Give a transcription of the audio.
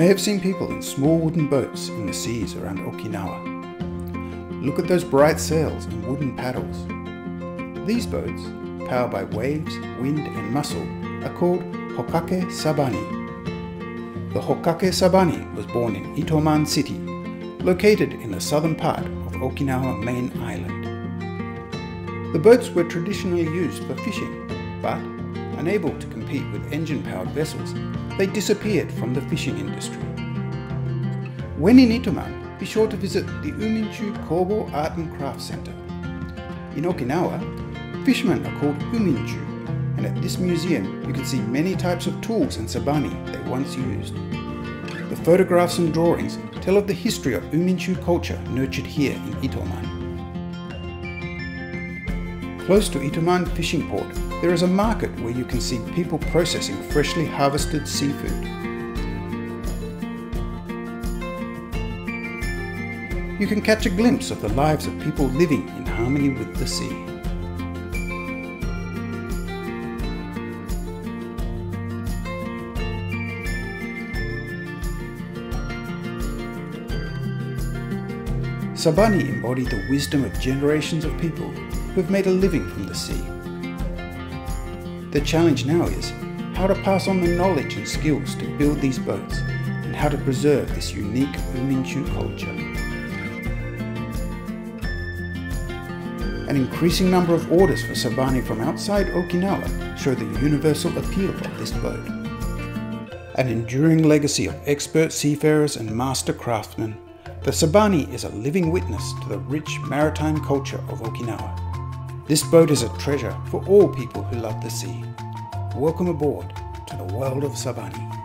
may have seen people in small wooden boats in the seas around Okinawa. Look at those bright sails and wooden paddles. These boats, powered by waves, wind, and muscle, are called Hokake Sabani. The Hokake Sabani was born in Itoman City, located in the southern part of Okinawa main island. The boats were traditionally used for fishing, but unable to compete with engine-powered vessels, they disappeared from the fishing industry. When in Itoman, be sure to visit the Uminchu Kobo Art and Craft Center. In Okinawa, fishermen are called Uminchu, and at this museum you can see many types of tools and sabani they once used. The photographs and drawings tell of the history of Uminchu culture nurtured here in Itoman. Close to Itoman Fishing Port, there is a market where you can see people processing freshly harvested seafood. You can catch a glimpse of the lives of people living in harmony with the sea. Sabani embody the wisdom of generations of people who have made a living from the sea. The challenge now is how to pass on the knowledge and skills to build these boats and how to preserve this unique Uminchu culture. An increasing number of orders for Sabani from outside Okinawa show the universal appeal of this boat. An enduring legacy of expert seafarers and master craftsmen, the Sabani is a living witness to the rich maritime culture of Okinawa. This boat is a treasure for all people who love the sea. Welcome aboard to the world of Sabani.